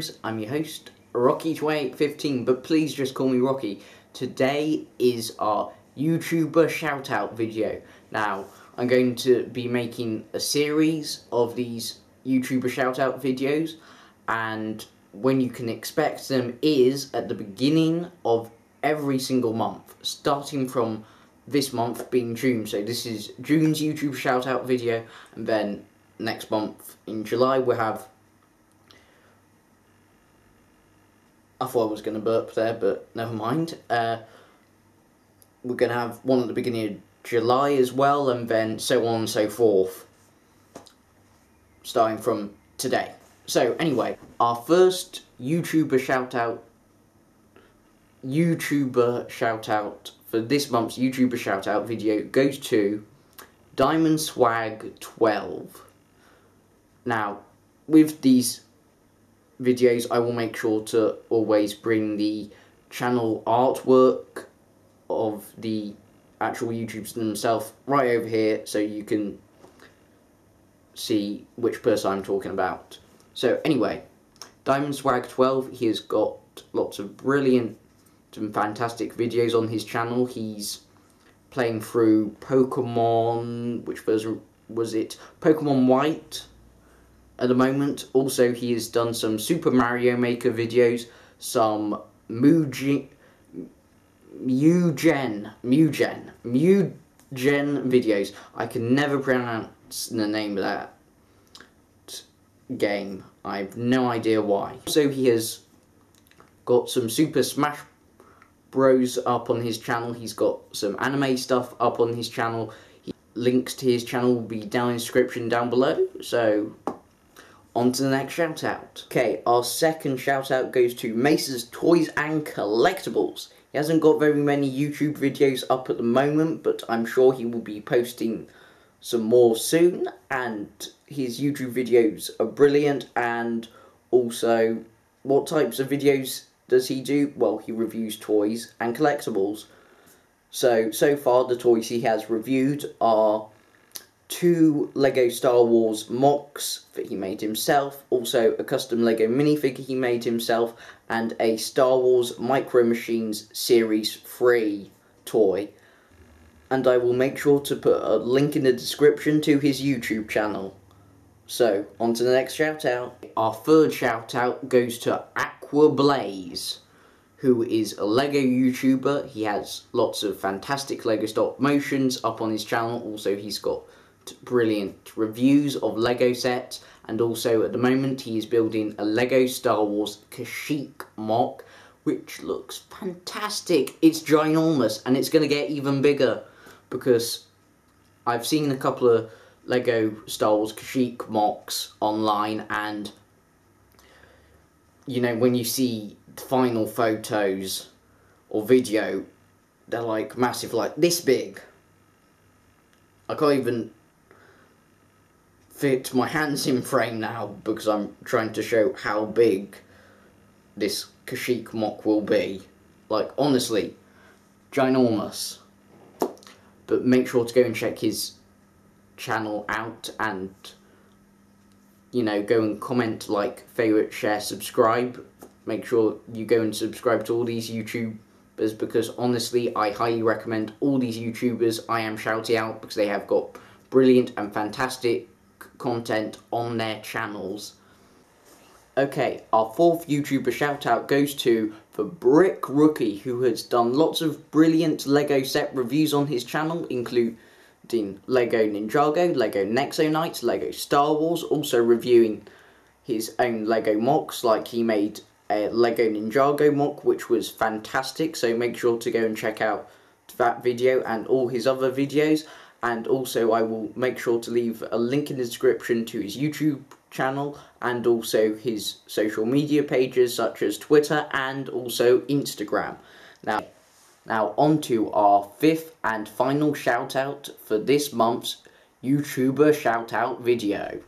games. I'm your host, Rocky2815, but please just call me Rocky. Today is our YouTuber shoutout video. Now, I'm going to be making a series of these YouTuber shoutout videos, and when you can expect them is at the beginning of every single month, starting from this month being June. So this is June's YouTube shoutout video, and then next month in July we'll have I thought I was going to burp there, but never mind. Uh, we're going to have one at the beginning of July as well, and then so on and so forth, starting from today. So, anyway, our first YouTuber shout out, YouTuber shout out for this month's YouTuber shout out video goes to Diamond Swag 12. Now, with these videos, I will make sure to always bring the channel artwork of the actual YouTubers themselves right over here so you can see which person I'm talking about. So anyway, Diamond Swag 12, he has got lots of brilliant and fantastic videos on his channel. He's playing through Pokemon, which version was it? Pokemon White, at the moment. Also, he has done some Super Mario Maker videos, some Mugen, Mugen, Mugen, Mugen videos. I can never pronounce the name of that game. I have no idea why. So he has got some Super Smash Bros up on his channel. He's got some anime stuff up on his channel. He, links to his channel will be down in the description down below. So on to the next shout out. Okay, our second shout out goes to Mace's Toys and Collectibles. He hasn't got very many YouTube videos up at the moment, but I'm sure he will be posting some more soon. And his YouTube videos are brilliant. And also, what types of videos does he do? Well, he reviews toys and collectibles. So, so far the toys he has reviewed are two Lego Star Wars mocks that he made himself, also a custom Lego minifigure he made himself, and a Star Wars Micro Machines Series 3 toy. And I will make sure to put a link in the description to his YouTube channel. So, on to the next shout out. Our third shout out goes to Aqua Blaze, who is a Lego YouTuber. He has lots of fantastic Lego stop motions up on his channel. Also, he's got brilliant reviews of Lego sets and also at the moment he is building a Lego Star Wars Kashyyyk mock which looks fantastic. It's ginormous and it's going to get even bigger because I've seen a couple of Lego Star Wars Kashyyyk mocks online and you know when you see final photos or video they're like massive like this big I can't even fit my hands in frame now because I'm trying to show how big this Kashyyyk mock will be. Like, honestly, ginormous. But make sure to go and check his channel out and, you know, go and comment, like, favourite, share, subscribe. Make sure you go and subscribe to all these YouTubers because, honestly, I highly recommend all these YouTubers I am shouting out because they have got brilliant and fantastic content on their channels. Okay, our fourth YouTuber shout out goes to the Brick Rookie, who has done lots of brilliant LEGO set reviews on his channel, including LEGO Ninjago, LEGO Nexo Knights, LEGO Star Wars, also reviewing his own LEGO mocks, like he made a LEGO Ninjago mock, which was fantastic, so make sure to go and check out that video and all his other videos and also I will make sure to leave a link in the description to his YouTube channel and also his social media pages such as Twitter and also Instagram. Now, now on to our fifth and final shout out for this month's YouTuber shout out video.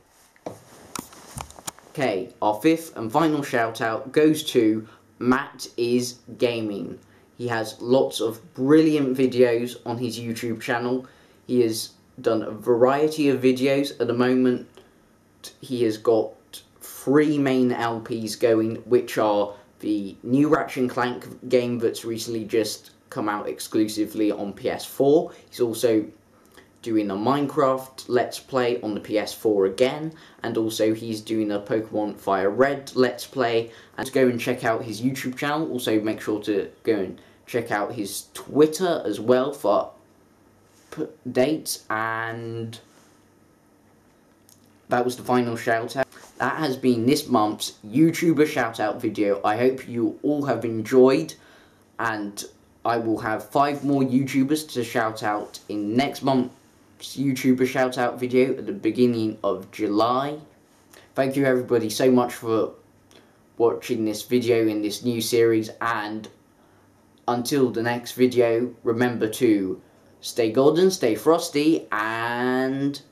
Okay, our fifth and final shout out goes to Matt is Gaming. He has lots of brilliant videos on his YouTube channel. He has done a variety of videos. At the moment, he has got three main LPs going, which are the new Ratchet Clank game that's recently just come out exclusively on PS4. He's also doing a Minecraft Let's Play on the PS4 again, and also he's doing a Pokemon Fire Red Let's Play. And go and check out his YouTube channel. Also, make sure to go and check out his Twitter as well for dates. And that was the final shout out. That has been this month's YouTuber shout out video. I hope you all have enjoyed, and I will have five more YouTubers to shout out in next month's YouTuber shout out video at the beginning of July. Thank you everybody so much for watching this video in this new series and until the next video remember to stay golden, stay frosty and